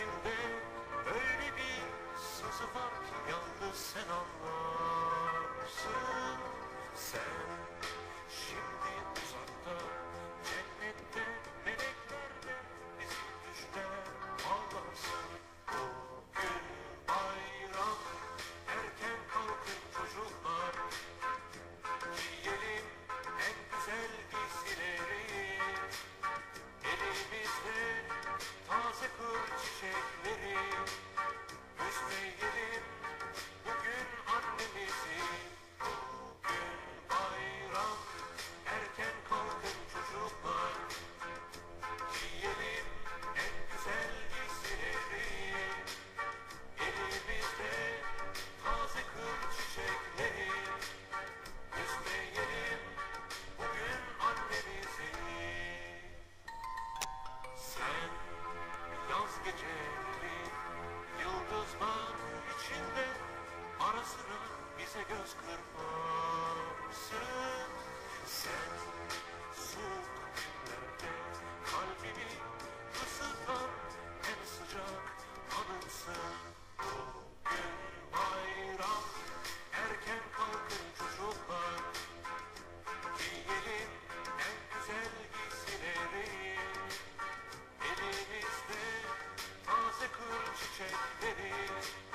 içinde öyle bir sızı var ki yalnız sen anlarsın. çiçekleri Hüsnü bize göz kırpmasın Sen soğuk günlerde kalbimi ısıtan en sıcak anımsın Bugün bayram erken kalkın çocuklar. Giyelim en güzel giysileri. Elimizde taze kır çiçekleri.